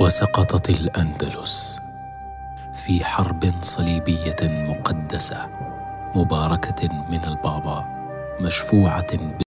وسقطت الأندلس في حرب صليبية مقدسة مباركة من البابا مشفوعة